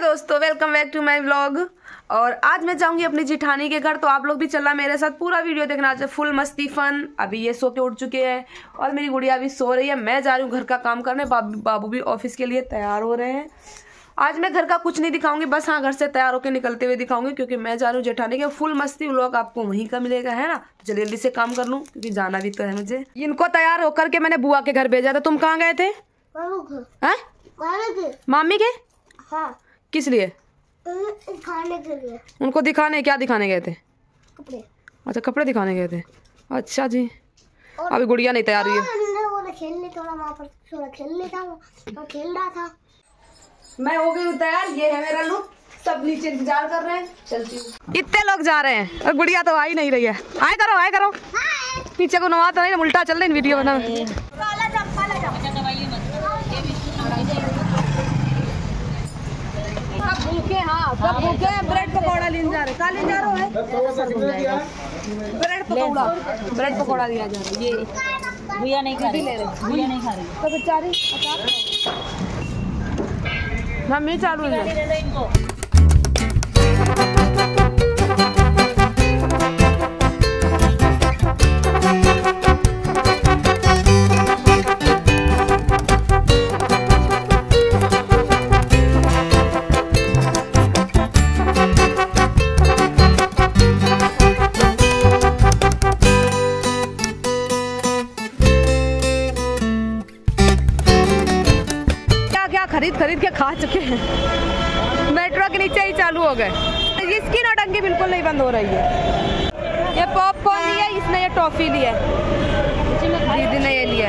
दोस्तों welcome back to my vlog और आज मैं जाऊँगी अपनी जिठानी के घर तो आप लोग भी चलना मेरे साथ पूरा वीडियो देखना। आज फुल मस्ती फन अभी ये सो के उठ चुके हैं और मेरी गुड़िया अभी सो रही है। मैं जा रही हूँ घर का काम करने। बाबू बाबू भी ऑफ़िस के लिए तैयार हो रहे हैं। आज मैं घर का कुछ नहीं दिखाऊँगी बस हाँ घर से तैयार होकर निकलते हुए दिखाऊँगी क्योंकि मैं जा रही हूँ जेठानी के। फुल मस्ती व्लॉग आपको वहीं का मिलेगा है ना? तो चलिए जल्दी से काम कर लूँ क्योंकि जाना भी तो है मुझे। इनको तैयार होकर के मैंने बुआ के घर भेजा था। तुम कहाँ गए थे? मामी के? हाँ। किस लिए? उन्हें खाने के लिए। उनको दिखाने क्या दिखाने गए थे? कपड़े। अच्छा कपड़े दिखाने गए थे। अच्छा जी। अभी गुड़िया नहीं तैयार हुई है। हमने खेलने थोड़ा वहाँ पर थोड़ा खेलने था वो तो खेल रहा था। मैं हो गई तैयार ये है मेरा लुक। सब नीचे इंतज़ार कर रहे हैं चलती हूँ। इतने लोग जा रहे हैं और गुड़िया तो आ ही नहीं रही है। आए करो आए करो। पीछे को नवा तो नहीं उल्टा चल रही वीडियो बना सब भूखे हाँ सब भूखे हैं ब्रेड पकौड़ा लेने जा रहे लेने जा रहे हो ब्रेड पकौड़ा ब्रेड पकौड़ा दिया जा रहा है ये। भैया नहीं खा रही भैया नहीं खा रही। तो बेचारी अचार मम्मी चालू है खा चुके हैं। मेट्रो के नीचे ही चालू हो गए। इसकी नौटंकी बिल्कुल नहीं बंद हो रही है। ये पॉपकॉर्न लिया, इसने ये टॉफी लिया दीदी ने ये लिया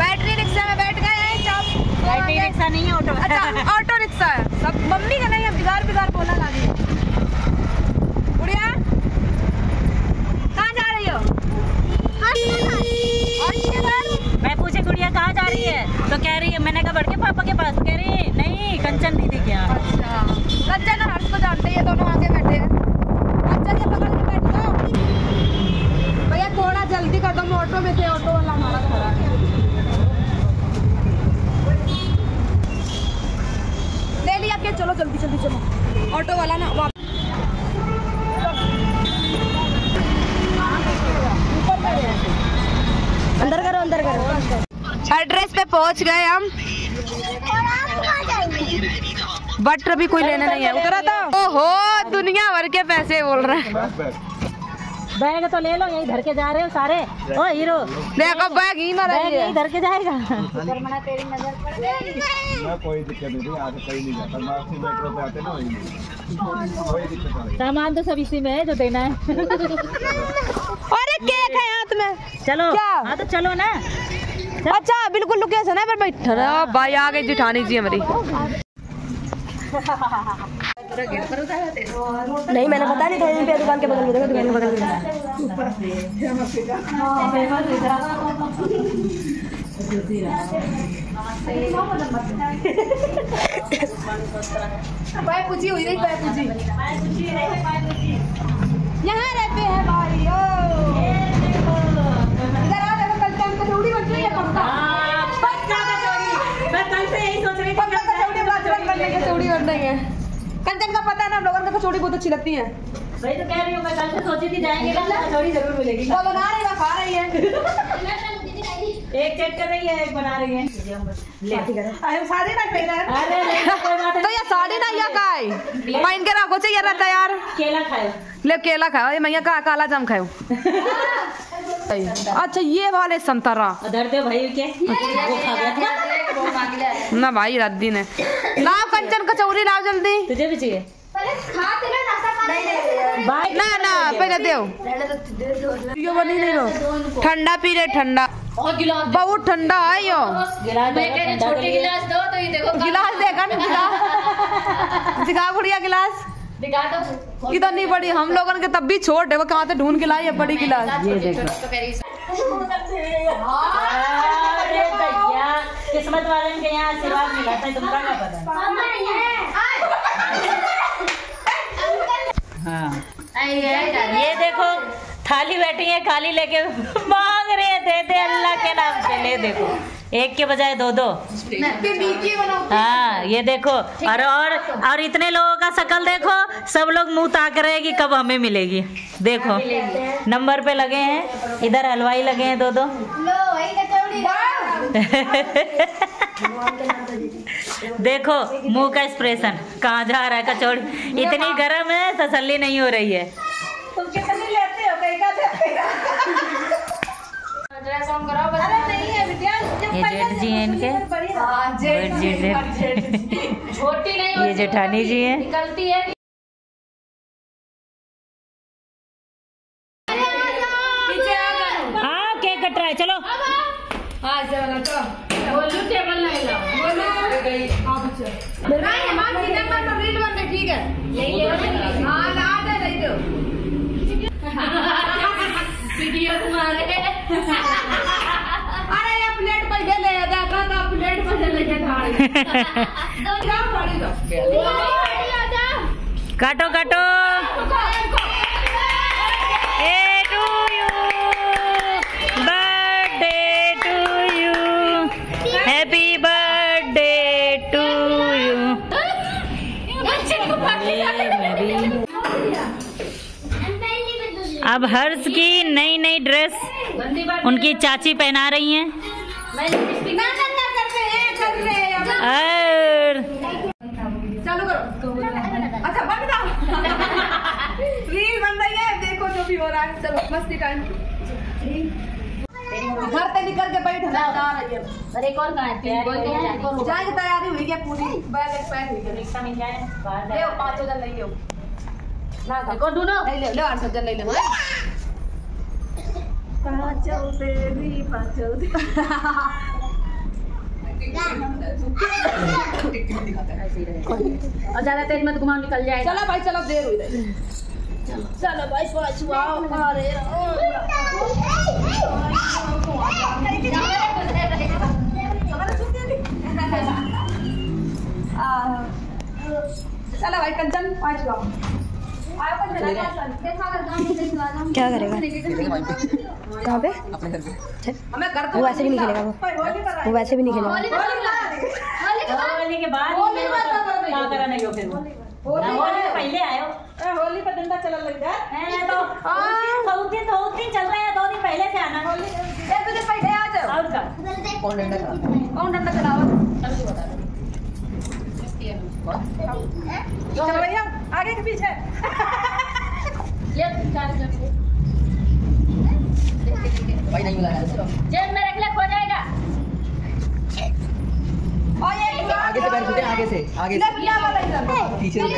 बैटरी रिक्शा में बैठ गए हैं चौक बैटरी रिक्शा नहीं है ऑटो अच्छा ऑटो रिक्शा है सब मम्मी का नहीं है बिगाड़ बिगाड़ बोला लगी गुड़िया कहाँ जा रही हो अच्छे घर मैं पूछे गुड़िया कहाँ जा रही है तो कह रही है, मैंने कहा, बढ़ के पापा के पास। कह रही है, नहीं, कंचन दीदी के यहाँ अच्छा कंचन हर्ष को जानते हैं दोनों आगे बैठे हैं। पकड़ के बैठ। जाओ भैया, थोड़ा जल्दी कर दो ऑटो में थे, ऑटो वाला हमारा खड़ा ले लिया के चलो, जल्दी जल्दी, चलो। ऑटो वाला ना एड्रेस पहुँच गए हम। बट अभी कोई लेने नहीं है। उतरा था ओहो दुनिया भर के पैसे बोल रहे हैं। बैग तो ले लो यही धर के जा रहे हो सारे। ओ हीरो। देखो बैग ही ना बैग है यही धर के जाएगा। ना कोई दिक्कत नहीं आगे कहीं नहीं जाता। मेट्रो पे आते ना कोई दिक्कत सामान तो सब इसी में है जो देना है। अरे केक है हाथ में। चलो क्या? हाँ तो चलो ना। अच्छा बिल्कुल लोकेशन है पर बैठा ना भाई आ गई जिठानी जी हमारी। नहीं मैंने पता नहीं था पे दुकान के बगल में देखो दुकान के बगल में। पाए पूछी हुई नहीं पाए पूछी। यहाँ रहते हैं भाई है पक्का मैं कल से यही सोच रही पक्का कचौड़ी बाजवन बनने की कचौड़ी बन कंचन का पता है ना हम लोगों को कचौड़ी बहुत अच्छी लगती है वही तो कह रही हूँ मैं कल से सोची थी जाएँगे कल कचौड़ी ज़रूर मिलेगी वो बना रही है खा रही है एक चेक कर रही है एक बना रही है साड़ी ना अरे तो ये साड़ी ना या काय पहन के रखो चाहिए रहता यार। केला खाए। ले केला खाओ ये मैया का काला जाम खाओ अच्छा ये वाले संतरा। उधर दे भाई के वो खा गया। ना भाई रद्दी ने। लाओ कंचन कचौरी लाओ जल्दी। तुझे भी चाहिए? ना ना पहले दो। यो बनी नहीं रो ठंडा पी रहे ठंडा। बहुत ठंडा है यो। गिलास छोटी गिलास गिलास देगा ना गिलास। दिखा गुड़िया गिलास। इधर नहीं बड़ी हम लोगों के तब भी छोट है वो कहाँ से ढूंढ के लाई है बड़ी गिलास। ये देखो। किस्मत वाले के यहाँ आशीर्वाद मिला था तुमका क्या पता हाँ ये देखो थाली बैठी है खाली लेके मांग रहे हैं दे दे अल्लाह के नाम से। ले देखो एक के बजाय दो दो। बीच बनोगे हाँ ये देखो और और और इतने लोगों का शकल देखो सब लोग मुँह ताक रहे कि कब हमें मिलेगी। देखो नंबर पे लगे हैं इधर हलवाई लगे हैं दो दो। देखो मुँह का एक्सप्रेशन कहाँ जा रहा है कचौड़ी? इतनी गर्म है तसल्ली नहीं हो रही है तुम कितनी लेते हो कहीं का ऑन कराओ अरे नहीं है विद्या ये जेठ जी हैं इनके। हाँ। जेठ जी छोटी नहीं ये जेठानी जी हैं। निकलती है। हाँ केक कट रहा है चलो। हाँ ऐसे वाला बोलू टेबल नहीं ला बोलू हाँ बच्चों। नहीं हमारे सीधे पर तो ठीक है? ले ले हाँ ला दे ले दो वीडियो तुम्हारे अरे ये प्लेट पर ले ले देखा तो प्लेट पर ले के थाली क्या पड़ी तो काटो काटो। अब हर्ष की नई नई ड्रेस उनकी चाची पहना रही हैं। और चालू करो। अच्छा बंद रील बन रही है देखो जो भी हो रहा है। चलो मस्ती टाइम घर पे निकल के बैठ है अरे कौन कहाँ जाए की तैयारी हुई है पूरी? बैग एक पैक हुई है ले पाँचों जन नहीं हो ना कौन ढूंढो। नहीं ले ले आठ सौ जन नहीं पाँचों तेरी पाँचों और ज़्यादा तेज मत घुमाओ निकल जाएगा चलो भाई चलो देर हुई रही चलो भाई पहुंचवाओ अरे चलो भाई कंचन पाँच जाओ क्या करेगा? कहाँ पे? वो वैसे भी नहीं खेलेगा वो। वो वैसे भी नहीं खेलेगा। होली के बाद? होली बाद का कर देंगे। क्या करा नहीं हो फिर वो? होली ना, होली से पहले आयो। होली पर डंडा चलने लग जाए तो दो दिन दो दिन चल रहे हैं। दो दिन पहले से आना। होली एक बजे पहले आ जाओ। और का कौन डंडा चलावा चलो भैया। आगे के पीछे। जेब में रख ले खो जाएगा। और ये आगे से छूटे आगे से आगे से। लपिया वाला इधर। पीछे हाँ,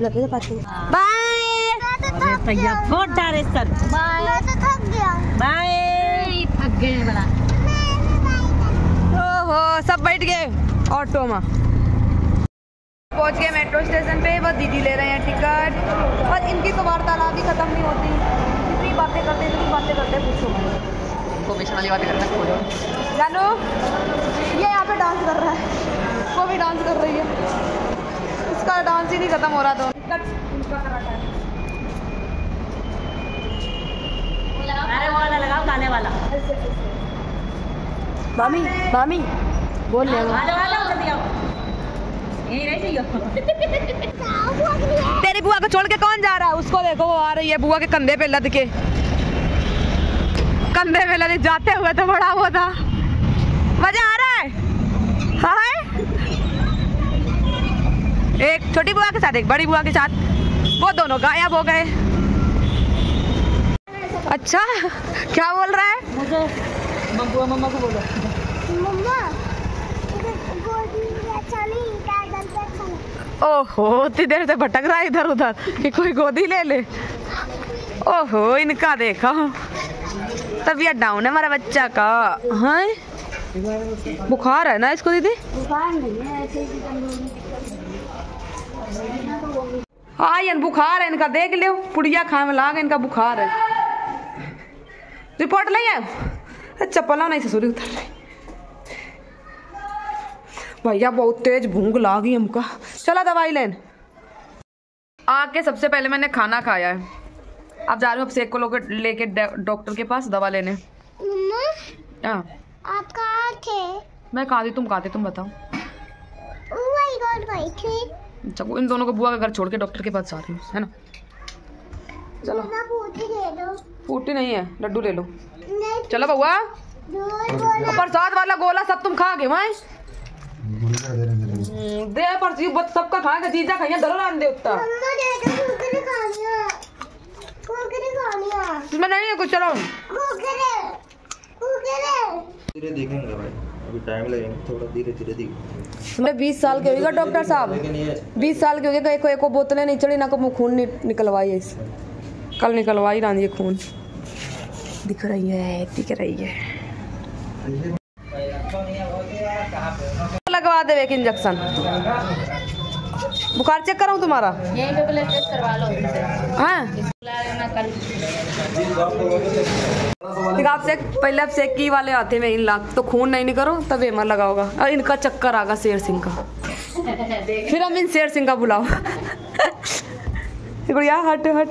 लगे तो अरे भैया फोट डाले सर। बाय। थक गए बड़ा। ओहो सब बैठ गए। ऑटो में। पहुँच गए मेट्रो स्टेशन पे वो दीदी ले रहे हैं टिकट और इनकी तो वार्तालाप भी खत्म नहीं होती। इतनी बातें करते इतनी बातें करते पूछो। इन्फॉर्मेशन वाली बात करना खोलो जानू ये यहाँ पे डांस कर रहा है। वो भी डांस कर रही है। इसका डांस ही नहीं खत्म हो रहा तो। अरे वाला लगाओ काले वाला। मामी मामी बोल ले। तेरी बुआ को छोड़ के कौन जा रहा है? उसको देखो वो आ रही है बुआ के कंधे पे लद के। कंधे पे लद जाते हुए तो बड़ा वो था। मज़ा आ रहा है? हाँ एक छोटी बुआ के साथ एक बड़ी बुआ के साथ। वो दोनों गायब हो गए। अच्छा क्या बोल रहा है? मुझे मम्मा मम्मा को बोलो। ओहो इतनी देर से भटक रहा है इधर उधर कि कोई गोदी ले ले। ओहो इनका देखो। तबीयत डाउन है हमारा बच्चा का। है बुखार है ना इसको दीदी? हाँ यार बुखार है इनका देख लो। पुड़िया खाए में लाग इनका बुखार है। रिपोर्ट ले आए। चप्पल नहीं ससुरी उतर रही भैया बहुत तेज भूख लागी हमका। चला दवाई लेन। आके सबसे पहले मैंने खाना खाया है। अब जा रही हूँ अब सेक को लोग लेके डॉक्टर के पास दवा लेने। हाँ। आप कहाँ थे मैं कहा थी तुम कहा थे तुम बताओ। ओ माय गॉड गई थी अच्छा इन दोनों को बुआ का घर छोड़ के डॉक्टर के पास जा रही हूँ है ना? चलो। फूटी नहीं है लड्डू ले लो। चलो बउआ प्रसाद वाला गोला सब तुम खा गए वहाँ। दे पर बस सबका खा के चीजा खाइए डरो रान दे है है इसमें नहीं है कुछ चलो। धीरे देखेंगे भाई। अभी टाइम लगेगा थोड़ा धीरे धीरे दिखे। मैं बीस साल के होगा डॉक्टर साहब। लेकिन ये बीस साल के हो गए एक को बोतलें नहीं चढ़ी ना को खून नि- निकलवाई है इससे कल निकलवाई रानी खून। दिख रही है दिख रही है। लगवा दे एक इंजेक्शन बुखार चेक कराऊं तुम्हारा? यहीं पे ब्लड टेस्ट करवा लो हाँ। बुला लेना आप से पहले अब सेकी वाले आते में इन लाख तो खून नहीं निकलो तब एमर लगाओगा। और इनका चक्कर आगा शेर सिंह का। फिर हम इन शेर सिंह का बुलाओ। गुड़िया हट हट।